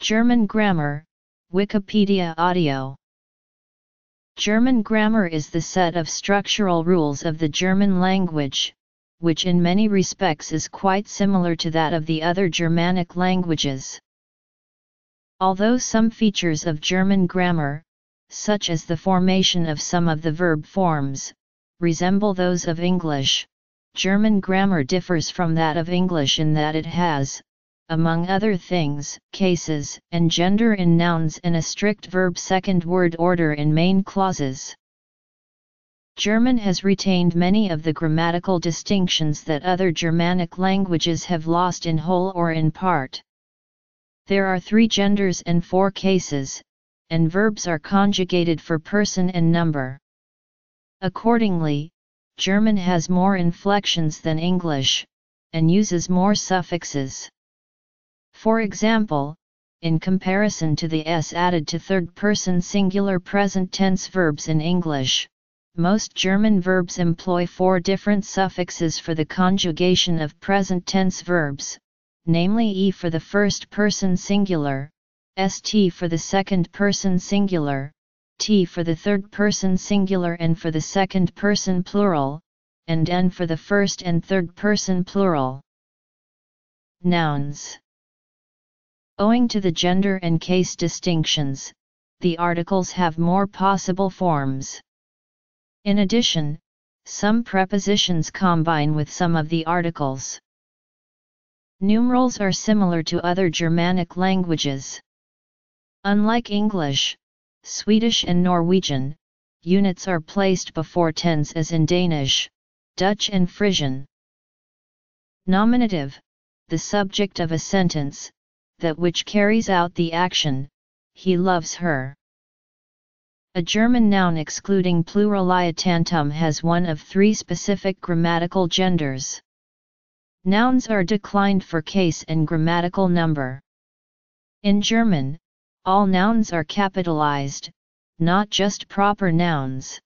German grammar, Wikipedia audio. German grammar is the set of structural rules of the German language, which in many respects is quite similar to that of the other Germanic languages. Although some features of German grammar, such as the formation of some of the verb forms, resemble those of English, German grammar differs from that of English in that it has, among other things, cases and gender in nouns and a strict verb second word order in main clauses. German has retained many of the grammatical distinctions that other Germanic languages have lost in whole or in part. There are three genders and four cases, and verbs are conjugated for person and number. Accordingly, German has more inflections than English, and uses more suffixes. For example, in comparison to the s added to third-person singular present tense verbs in English, most German verbs employ four different suffixes for the conjugation of present tense verbs, namely e for the first person singular, st for the second person singular, t for the third person singular and for the second person plural, and n for the first and third person plural. Nouns Owing to the gender and case distinctions, the articles have more possible forms. In addition, some prepositions combine with some of the articles. Numerals are similar to other Germanic languages. Unlike English, Swedish and Norwegian, units are placed before tense as in Danish, Dutch and Frisian. Nominative, the subject of a sentence, that which carries out the action, he loves her. A German noun excluding pluralia tantum has one of three specific grammatical genders. Nouns are declined for case and grammatical number. In German, all nouns are capitalized, not just proper nouns.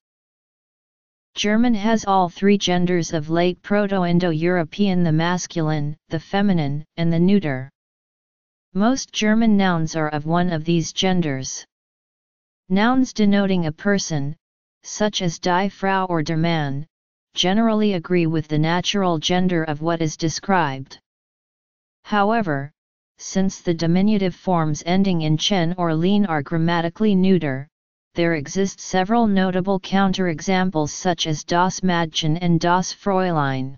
German has all three genders of late Proto-Indo-European the masculine, the feminine, and the neuter. Most German nouns are of one of these genders. Nouns denoting a person, such as die Frau or der Mann, generally agree with the natural gender of what is described. However, since the diminutive forms ending in chen or lein are grammatically neuter, there exist several notable counterexamples such as das Mädchen and das Fräulein.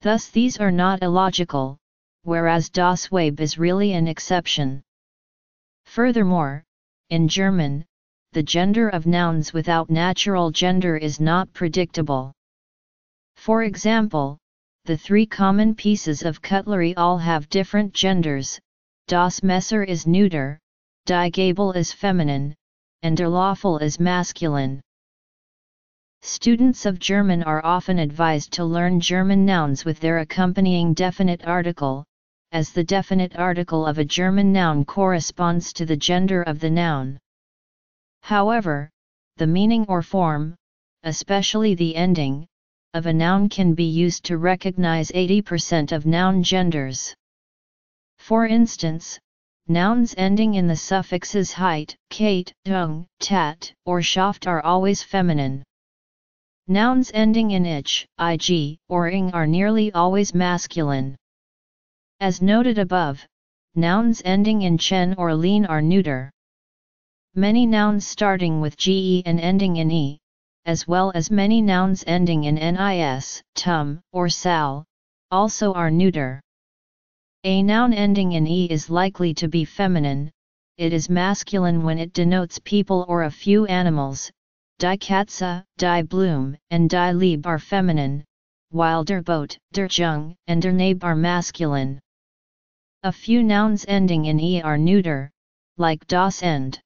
Thus these are not illogical, whereas das Weib is really an exception. Furthermore, in German, the gender of nouns without natural gender is not predictable. For example, the three common pieces of cutlery all have different genders, das Messer is neuter, die Gabel is feminine, and der Löffel is masculine. Students of German are often advised to learn German nouns with their accompanying definite article, as the definite article of a German noun corresponds to the gender of the noun. However, the meaning or form, especially the ending, of a noun can be used to recognize 80% of noun genders. For instance, nouns ending in the suffixes heit, keit, dung, tat, or shaft are always feminine. Nouns ending in ich, ig, or ing are nearly always masculine. As noted above, nouns ending in chen or lein are neuter. Many nouns starting with ge and ending in e, as well as many nouns ending in nis, tum, or sal, also are neuter. A noun ending in e is likely to be feminine, it is masculine when it denotes people or a few animals, die Katze, die Blume, and die Lieb are feminine, while der Boot, der Jung, and der Nabe are masculine. A few nouns ending in e are neuter, like das End.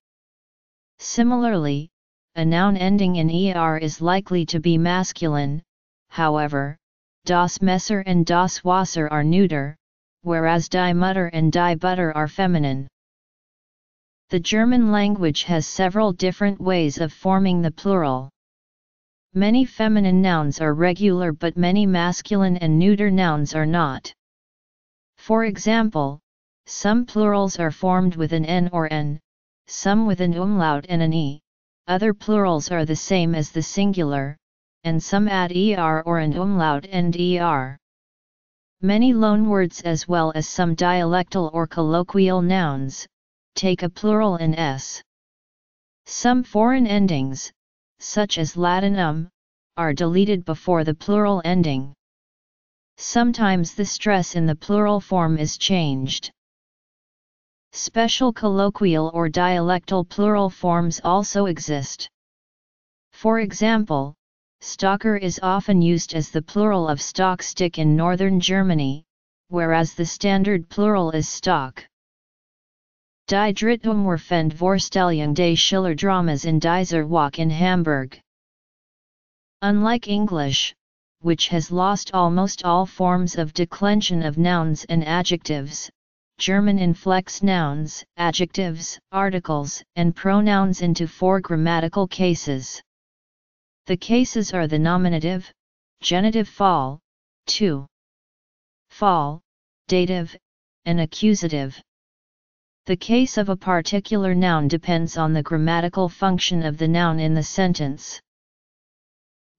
Similarly, a noun ending in er is likely to be masculine, however, das Messer and das Wasser are neuter, whereas die Mutter and die Butter are feminine. The German language has several different ways of forming the plural. Many feminine nouns are regular but many masculine and neuter nouns are not. For example, Some plurals are formed with an n or n, some with an umlaut and an e, other plurals are the same as the singular, and some add er or an umlaut and er. Many loanwords as well as some dialectal or colloquial nouns, take a plural in s. Some foreign endings, such as Latin um, are deleted before the plural ending. Sometimes the stress in the plural form is changed. Special colloquial or dialectal plural forms also exist. For example, Stalker is often used as the plural of stock stick in northern Germany, whereas the standard plural is stock. Die Drittumwerfend Vorstellung des Schillerdramas in Dieser Walk in Hamburg. Unlike English, which has lost almost all forms of declension of nouns and adjectives, German inflects nouns, adjectives, articles, and pronouns into four grammatical cases. The cases are the nominative, genitive fall, to, fall, dative, and accusative. The case of a particular noun depends on the grammatical function of the noun in the sentence.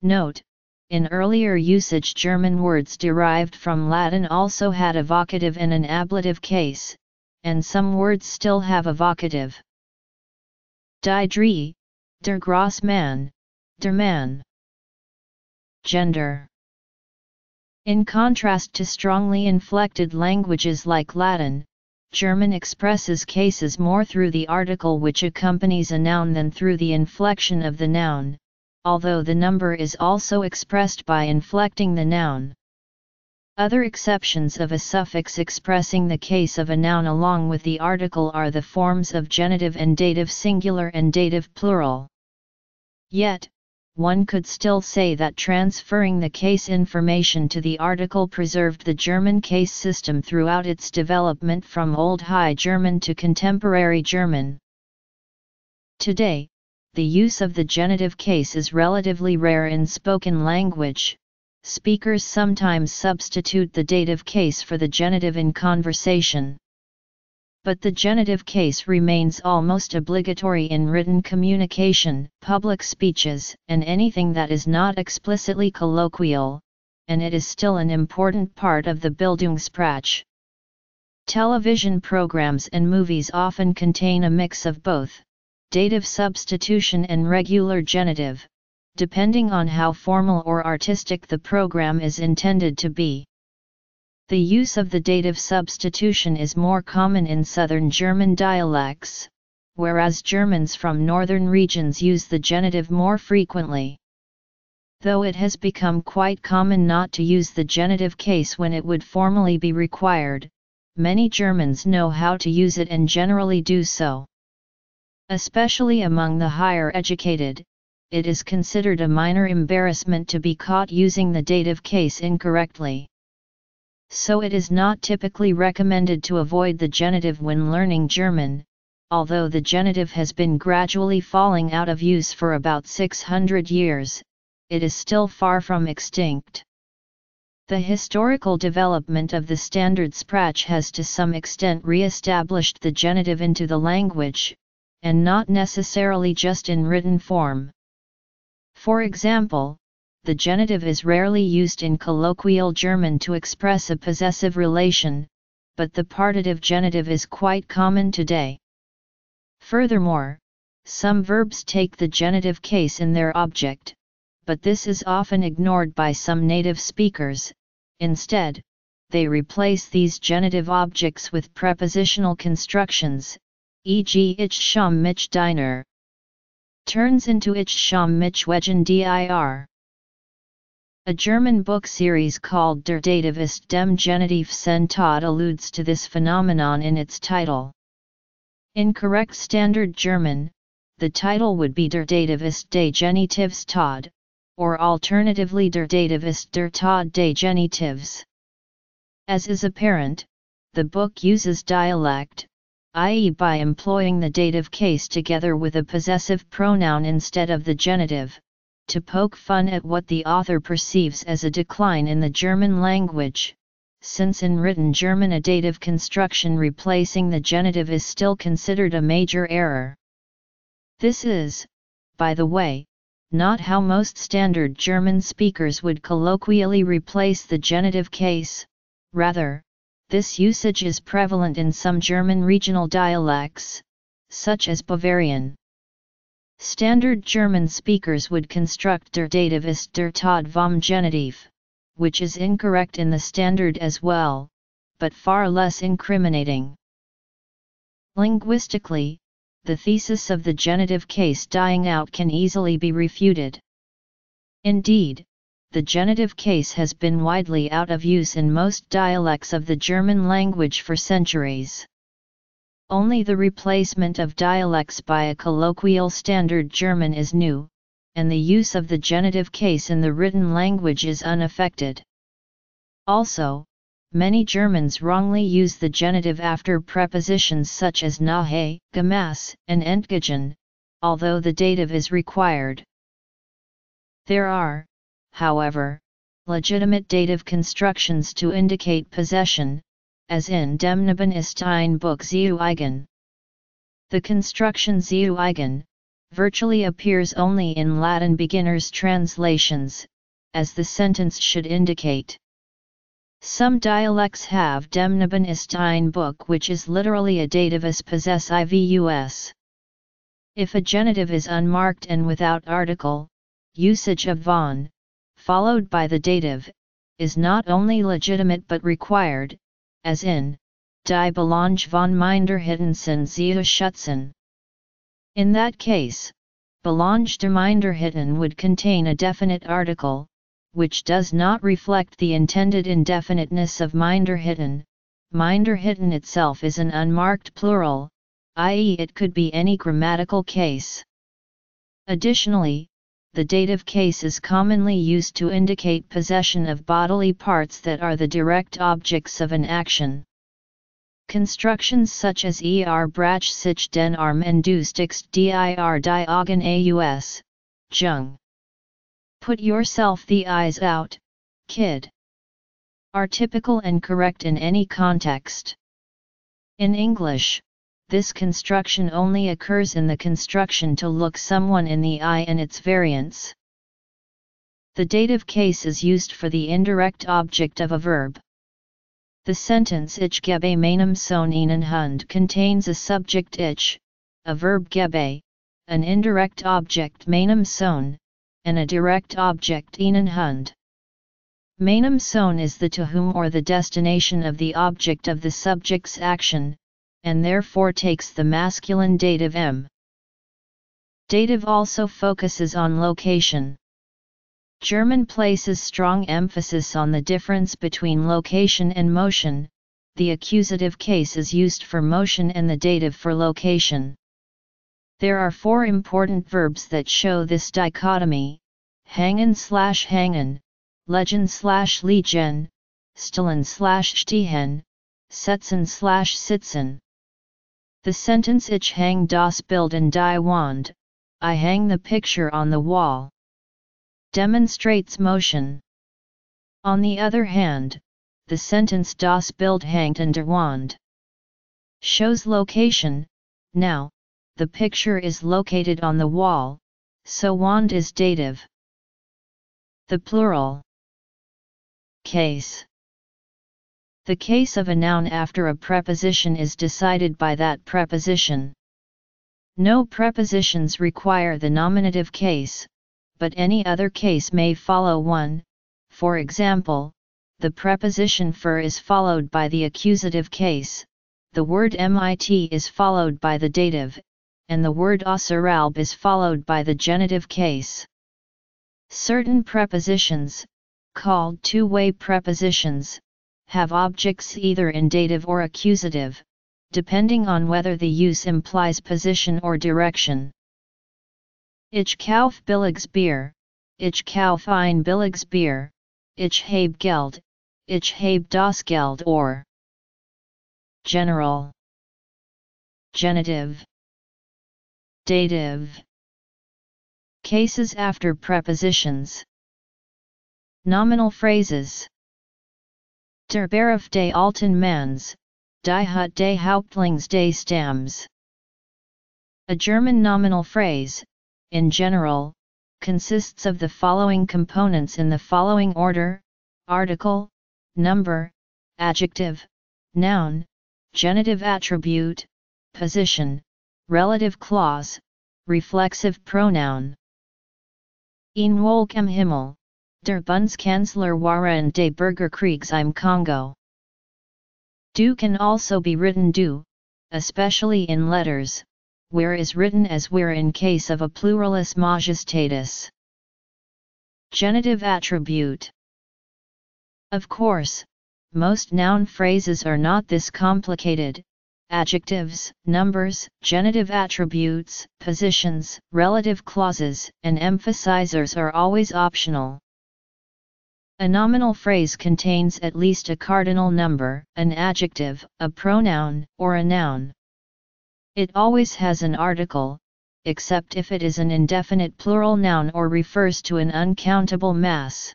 Note, in earlier usage German words derived from Latin also had a vocative and an ablative case, and some words still have a vocative. Die Dreh, der Grossmann, der Mann. Gender In contrast to strongly inflected languages like Latin, German expresses cases more through the article which accompanies a noun than through the inflection of the noun, although the number is also expressed by inflecting the noun. Other exceptions of a suffix expressing the case of a noun along with the article are the forms of genitive and dative singular and dative plural. Yet, one could still say that transferring the case information to the article preserved the German case system throughout its development from Old High German to contemporary German. Today, the use of the genitive case is relatively rare in spoken language. Speakers sometimes substitute the dative case for the genitive in conversation. But the genitive case remains almost obligatory in written communication, public speeches, and anything that is not explicitly colloquial, and it is still an important part of the Bildungssprache. Television programs and movies often contain a mix of both dative substitution and regular genitive, depending on how formal or artistic the program is intended to be. The use of the dative substitution is more common in southern German dialects, whereas Germans from northern regions use the genitive more frequently. Though it has become quite common not to use the genitive case when it would formally be required, many Germans know how to use it and generally do so. Especially among the higher educated, it is considered a minor embarrassment to be caught using the dative case incorrectly. So it is not typically recommended to avoid the genitive when learning German, although the genitive has been gradually falling out of use for about 600 years, it is still far from extinct. The historical development of the standard Sprach has to some extent re-established the genitive into the language, and not necessarily just in written form. For example, the genitive is rarely used in colloquial German to express a possessive relation, but the partitive genitive is quite common today. Furthermore, some verbs take the genitive case in their object, but this is often ignored by some native speakers, instead, they replace these genitive objects with prepositional constructions, e.g. ich sham mich diner, turns into ich sham mich wegen dir. A German book series called Der Dativ ist dem Genitiv sen alludes to this phenomenon in its title. In correct standard German, the title would be Der Dativ ist des Genitivs Tod, or alternatively Der Dativ ist der Tod des Genitivs. As is apparent, the book uses dialect, i.e. by employing the dative case together with a possessive pronoun instead of the genitive, to poke fun at what the author perceives as a decline in the German language. since in written German a dative construction replacing the genitive is still considered a major error. This is, by the way, not how most standard German speakers would colloquially replace the genitive case, rather, this usage is prevalent in some German regional dialects, such as Bavarian. Standard German speakers would construct der Dativ ist der Tod vom Genitiv, which is incorrect in the standard as well, but far less incriminating. Linguistically, the thesis of the genitive case dying out can easily be refuted. Indeed, the genitive case has been widely out of use in most dialects of the German language for centuries. Only the replacement of dialects by a colloquial standard German is new, and the use of the genitive case in the written language is unaffected. Also, many Germans wrongly use the genitive after prepositions such as nahe, gemass, and entgegen, although the dative is required. There are, however, legitimate dative constructions to indicate possession, as in Demneben ist ein Buch zu eigen. The construction zu eigen, virtually appears only in Latin beginners' translations, as the sentence should indicate. Some dialects have Demneben ist ein Buch which is literally a dative as possessivus. If a genitive is unmarked and without article, usage of von, followed by the dative, is not only legitimate but required, as in, die Belange von Minder Minderheiten zu schützen. In that case, Belange der Minderheiten would contain a definite article, which does not reflect the intended indefiniteness of Minderheiten. Minderheiten itself is an unmarked plural, i.e. it could be any grammatical case. Additionally, the dative case is commonly used to indicate possession of bodily parts that are the direct objects of an action. Constructions such as er brach sich den Arm and dir die Augen aus, Jung. Put yourself the eyes out, kid. Are typical and correct in any context. In English, this construction only occurs in the construction to look someone in the eye and its variants. The dative case is used for the indirect object of a verb. The sentence Ich gebe meinem Sohn einen Hund contains a subject ich, a verb gebe, an indirect object meinem Sohn, and a direct object einen Hund. Meinem Sohn is the to whom or the destination of the object of the subject's action, and therefore takes the masculine dative m. Dative also focuses on location. German places strong emphasis on the difference between location and motion, the accusative case is used for motion and the dative for location. There are four important verbs that show this dichotomy, hangen slash hangen, legend slash legen, stillen slash stehen, setzen slash sitzen. The sentence Ich hang das Bild in die Wand, I hang the picture on the wall, demonstrates motion. On the other hand, the sentence Das Bild hängt in der Wand shows location, now, the picture is located on the wall, so wand is dative. The plural. Case The case of a noun after a preposition is decided by that preposition. No prepositions require the nominative case, but any other case may follow one, for example, the preposition for is followed by the accusative case, the word mit is followed by the dative, and the word außerhalb is followed by the genitive case. Certain prepositions, called two-way prepositions, have objects either in dative or accusative, depending on whether the use implies position or direction. Ich kauf billiges Bier, ich kauf ein billiges Bier, ich habe Geld, ich habe das Geld or General. Genitive. Dative. Cases after prepositions. Nominal phrases Der Beruf des alten Manns, die Hut des Hauptlings des Stamms. A German nominal phrase, in general, consists of the following components in the following order, article, number, adjective, noun, genitive attribute, position, relative clause, reflexive pronoun. In Wolkem Himmel, der Bundeskanzler waren des Bürgerkriegs im Kongo. Du can also be written du, especially in letters, where is written as where in case of a pluralis majestatis. Genitive attribute. Of course, most noun phrases are not this complicated, adjectives, numbers, genitive attributes, positions, relative clauses, and emphasizers are always optional. A nominal phrase contains at least a cardinal number, an adjective, a pronoun, or a noun. It always has an article, except if it is an indefinite plural noun or refers to an uncountable mass.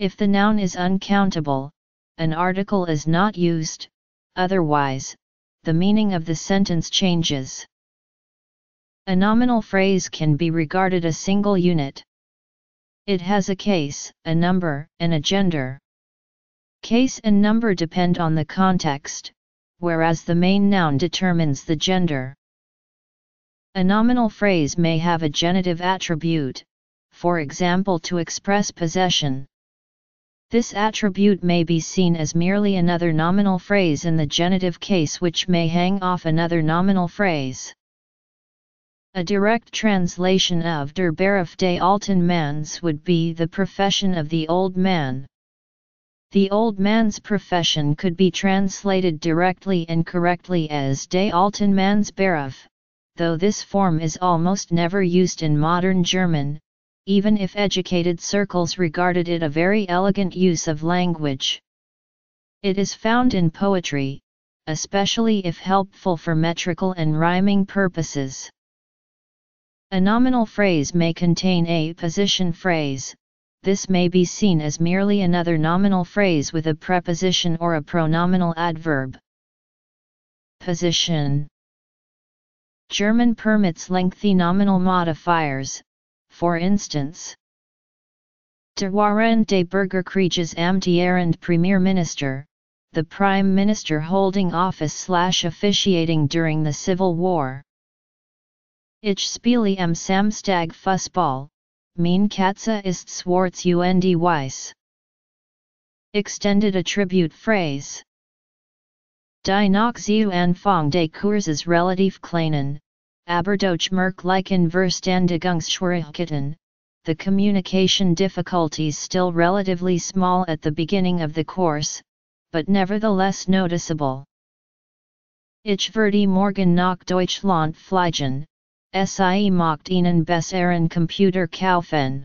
If the noun is uncountable, an article is not used, otherwise, the meaning of the sentence changes. A nominal phrase can be regarded a single unit. It has a case, a number, and a gender. Case and number depend on the context, whereas the main noun determines the gender. A nominal phrase may have a genitive attribute, for example to express possession. This attribute may be seen as merely another nominal phrase in the genitive case which may hang off another nominal phrase. A direct translation of Der Beruf des alten Manns would be the profession of the old man. The old man's profession could be translated directly and correctly as des alten Manns Beruf, though this form is almost never used in modern German, even if educated circles regarded it a very elegant use of language. It is found in poetry, especially if helpful for metrical and rhyming purposes. A nominal phrase may contain a position phrase, this may be seen as merely another nominal phrase with a preposition or a pronominal adverb. Position German permits lengthy nominal modifiers, for instance. Der Waren des Bürgerkrieges amtierend Premier Minister, the Prime Minister holding office slash officiating during the Civil War. Ich spiele am Samstag Fußball, mein Katze ist Schwarz und Weiss. Extended attribute phrase. Die nach zu Anfang des Kurses relativ kleinen, aber doch merklichen Verständigungsschwierigkeiten, the communication difficulties still relatively small at the beginning of the course, but nevertheless noticeable. Ich werde morgen nach Deutschland fliegen, sie macht ihnen besseren Computer kaufen.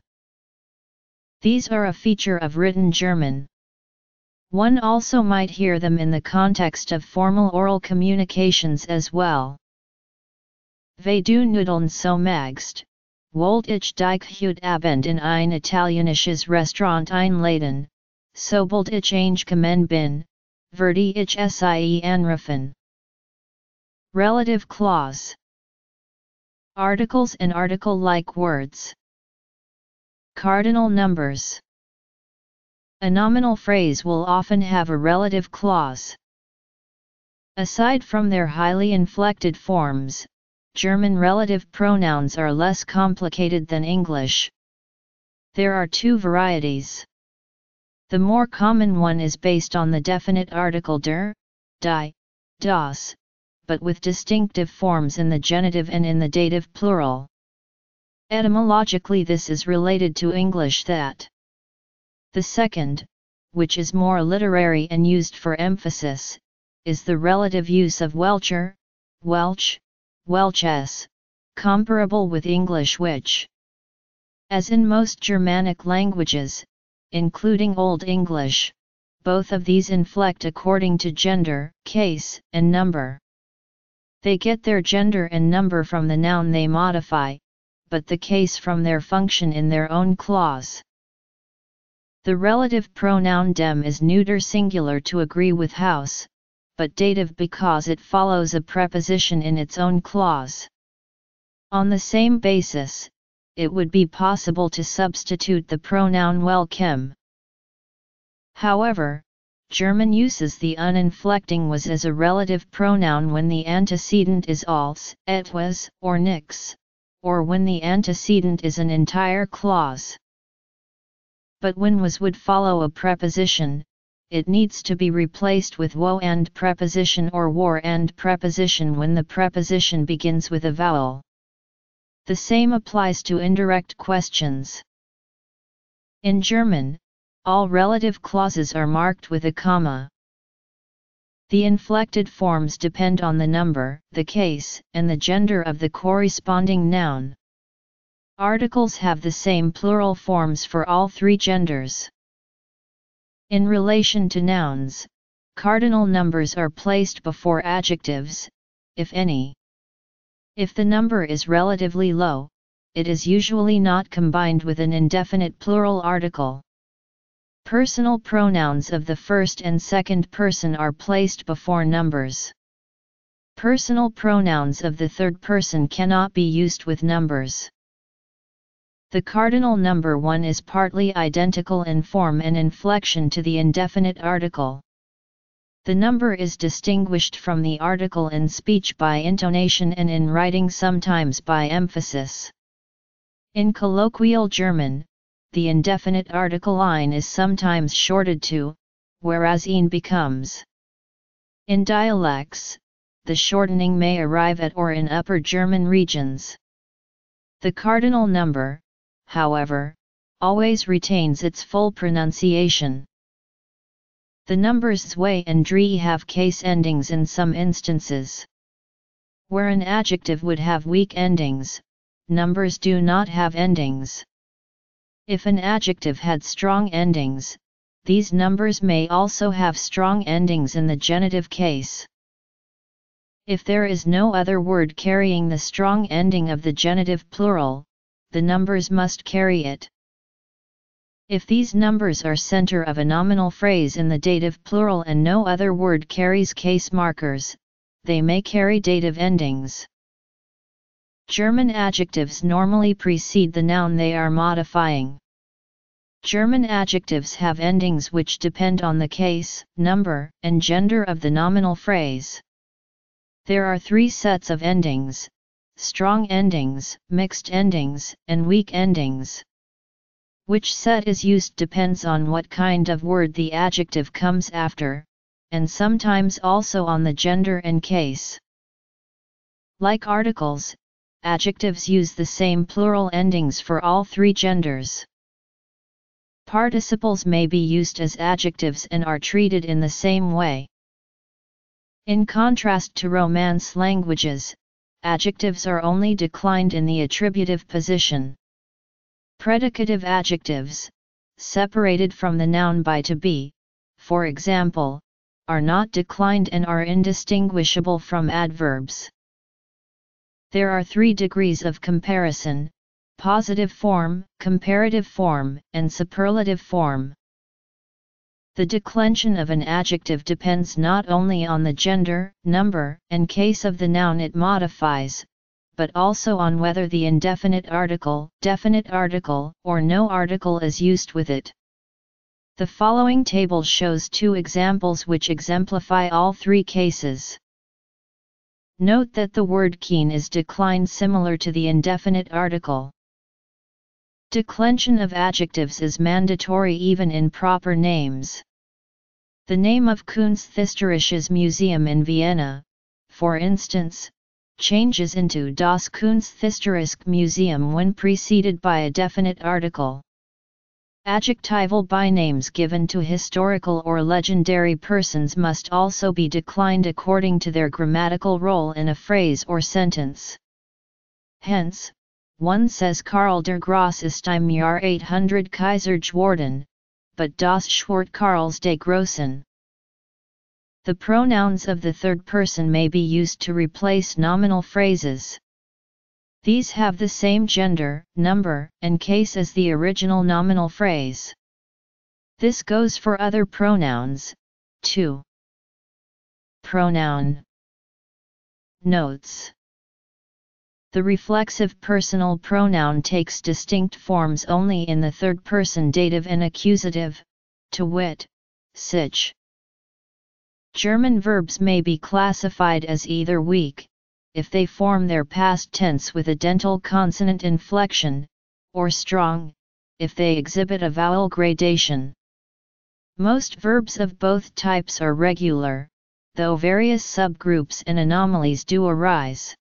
These are a feature of written German. One also might hear them in the context of formal oral communications as well. Ve du Nudeln so magst, Wold ich dich heute Abend in ein italienisches Restaurant einladen, sobald ich eingekommen bin, werde ich sie anrufen. Relative clause Articles and article-like words. Cardinal numbers. A nominal phrase will often have a relative clause. Aside from their highly inflected forms, German relative pronouns are less complicated than English. There are two varieties. The more common one is based on the definite article der, die, das, but with distinctive forms in the genitive and in the dative plural. Etymologically this is related to English that. The second, which is more literary and used for emphasis, is the relative use of Welcher, Welch, Welches, comparable with English which. As in most Germanic languages, including Old English, both of these inflect according to gender, case, and number. They get their gender and number from the noun they modify, but the case from their function in their own clause. The relative pronoun dem is neuter singular to agree with house, but dative because it follows a preposition in its own clause. On the same basis, it would be possible to substitute the pronoun welcome. However, German uses the uninflecting was as a relative pronoun when the antecedent is als, etwas, or nix, or when the antecedent is an entire clause. But when was would follow a preposition, it needs to be replaced with wo and preposition or war and preposition when the preposition begins with a vowel. The same applies to indirect questions. In German, all relative clauses are marked with a comma. The inflected forms depend on the number, the case, and the gender of the corresponding noun. Articles have the same plural forms for all three genders. In relation to nouns, cardinal numbers are placed before adjectives, if any. If the number is relatively low, it is usually not combined with an indefinite plural article. Personal pronouns of the first and second person are placed before numbers. Personal pronouns of the third person cannot be used with numbers. The cardinal number 1 is partly identical in form and inflection to the indefinite article. The number is distinguished from the article in speech by intonation and in writing sometimes by emphasis. In colloquial German, the indefinite article ein is sometimes shorted to, whereas ihn becomes. In dialects, the shortening may arrive at or in Upper German regions. The cardinal number, however, always retains its full pronunciation. The numbers zwei and drei have case endings in some instances. Where an adjective would have weak endings, numbers do not have endings. If an adjective had strong endings, these numbers may also have strong endings in the genitive case. If there is no other word carrying the strong ending of the genitive plural, the numbers must carry it. If these numbers are center of a nominal phrase in the dative plural and no other word carries case markers, they may carry dative endings. German adjectives normally precede the noun they are modifying. German adjectives have endings which depend on the case, number, and gender of the nominal phrase. There are three sets of endings strong endings, mixed endings, and weak endings. Which set is used depends on what kind of word the adjective comes after, and sometimes also on the gender and case. Like articles, adjectives use the same plural endings for all three genders. Participles may be used as adjectives and are treated in the same way. In contrast to Romance languages, adjectives are only declined in the attributive position. Predicative adjectives, separated from the noun by to be, for example, are not declined and are indistinguishable from adverbs. There are three degrees of comparison, positive form, comparative form, and superlative form. The declension of an adjective depends not only on the gender, number, and case of the noun it modifies, but also on whether the indefinite article, definite article, or no article is used with it. The following table shows two examples which exemplify all three cases. Note that the word keen is declined similar to the indefinite article. Declension of adjectives is mandatory even in proper names. The name of Kunsthistorisches Museum in Vienna, for instance, changes into Das Kunsthistorische Museum when preceded by a definite article. Adjectival bynames given to historical or legendary persons must also be declined according to their grammatical role in a phrase or sentence. Hence, one says Karl der Gross ist im Jahr 800 Kaiser geworden, but das Schwert Karls de Grossen. The pronouns of the third person may be used to replace nominal phrases. These have the same gender, number, and case as the original nominal phrase. This goes for other pronouns, too. Pronoun Notes The reflexive personal pronoun takes distinct forms only in the third person dative and accusative, to wit, sich. German verbs may be classified as either weak, if they form their past tense with a dental consonant inflection, or strong, if they exhibit a vowel gradation. Most verbs of both types are regular, though various subgroups and anomalies do arise.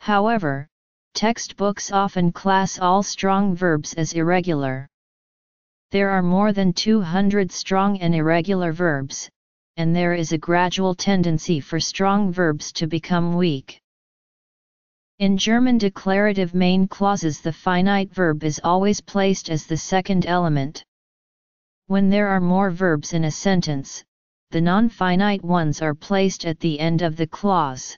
However, textbooks often class all strong verbs as irregular. There are more than 200 strong and irregular verbs, and there is a gradual tendency for strong verbs to become weak. In German declarative main clauses the finite verb is always placed as the second element. When there are more verbs in a sentence, the non-finite ones are placed at the end of the clause.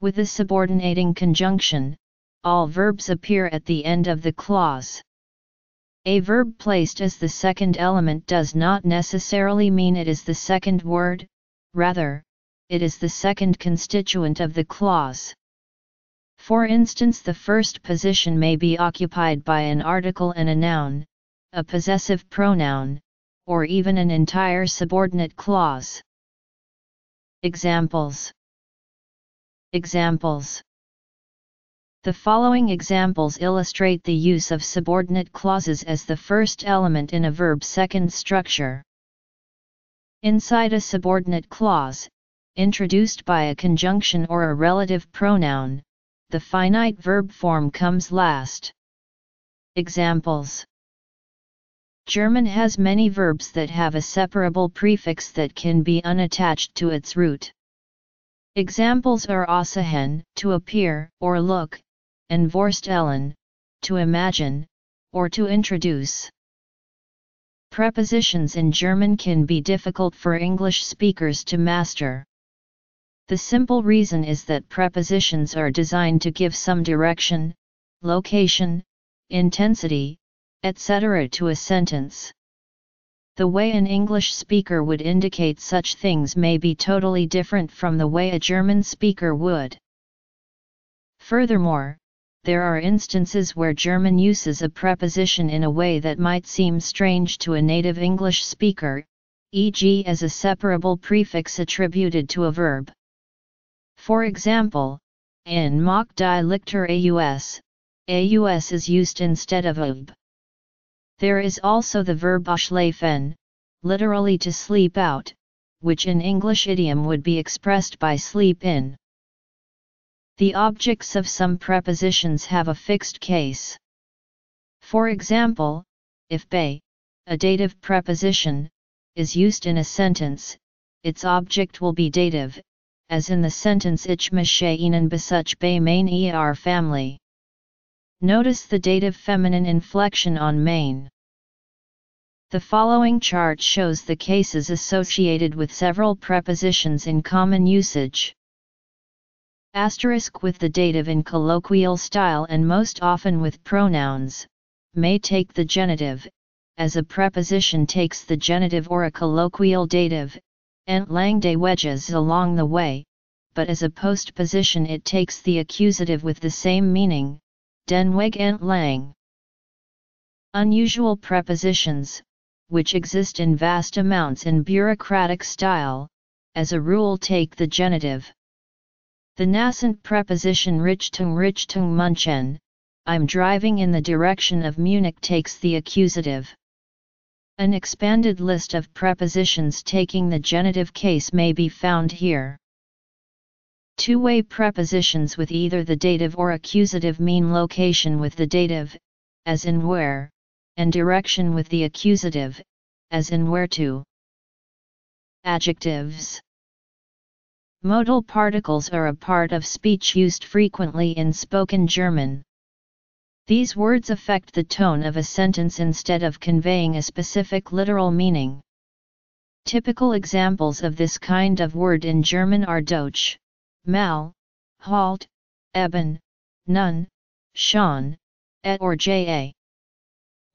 With the subordinating conjunction, all verbs appear at the end of the clause. A verb placed as the second element does not necessarily mean it is the second word, rather, it is the second constituent of the clause. For instance the first position may be occupied by an article and a noun, a possessive pronoun, or even an entire subordinate clause. Examples Examples The following examples illustrate the use of subordinate clauses as the first element in a verb second structure. Inside a subordinate clause, introduced by a conjunction or a relative pronoun, the finite verb form comes last. Examples German has many verbs that have a separable prefix that can be unattached to its root. Examples are aussehen, to appear or look, and vorstellen, to imagine, or to introduce. Prepositions in German can be difficult for English speakers to master. The simple reason is that prepositions are designed to give some direction, location, intensity, etc. to a sentence. The way an English speaker would indicate such things may be totally different from the way a German speaker would. Furthermore, there are instances where German uses a preposition in a way that might seem strange to a native English speaker, e.g. as a separable prefix attributed to a verb. For example, in Mock die Lichter aus, aus is used instead of ub. There is also the verb ausschlafen, literally to sleep out, which in English idiom would be expressed by sleep in. The objects of some prepositions have a fixed case. For example, if bei, a dative preposition, is used in a sentence, its object will be dative, as in the sentence Ich mische ihnen besuch bei main er family. Notice the dative feminine inflection on main. The following chart shows the cases associated with several prepositions in common usage. Asterisk with the dative in colloquial style and most often with pronouns, may take the genitive, as a preposition takes the genitive or a colloquial dative, entlang des wedges along the way, but as a postposition it takes the accusative with the same meaning, den Weg entlang. Unusual prepositions, which exist in vast amounts in bureaucratic style, as a rule take the genitive. The nascent preposition Richtung Richtung München, I'm driving in the direction of Munich takes the accusative. An expanded list of prepositions taking the genitive case may be found here. Two-way prepositions with either the dative or accusative mean location with the dative, as in where, and direction with the accusative, as in where to. Adjectives Modal particles are a part of speech used frequently in spoken German. These words affect the tone of a sentence instead of conveying a specific literal meaning. Typical examples of this kind of word in German are Deutsch mal, halt, eben, nun, schon, et or ja.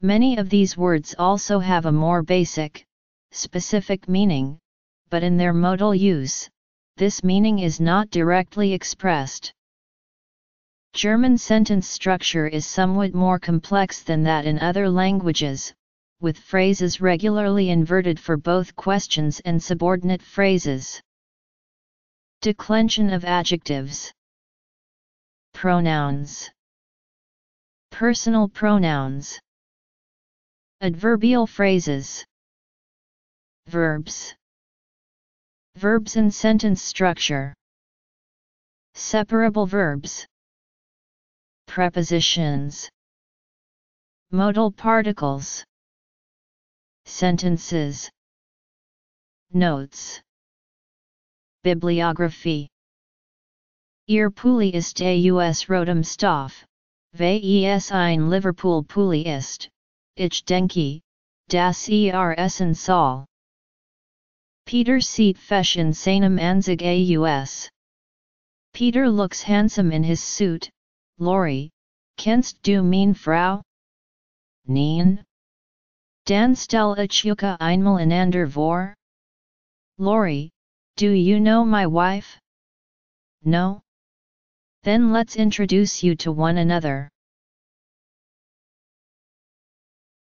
Many of these words also have a more basic, specific meaning, but in their modal use, this meaning is not directly expressed. German sentence structure is somewhat more complex than that in other languages, with phrases regularly inverted for both questions and subordinate phrases. Declension of adjectives. Pronouns. Personal pronouns. Adverbial phrases. Verbs. Verbs and sentence structure. Separable verbs. Prepositions, modal particles, sentences, notes, bibliography. Ihr Puli ist aus rotem Stoff, wie es ein Liverpool Puli ist, ich denke, das er essen soll. Peter sieht fesch in seinem Anzug aus. Peter looks handsome in his suit, Lori, kennst du mein Frau? Nein? Dan stell ich Yuka einmal einander vor? Lori, do you know my wife? No? Then let's introduce you to one another.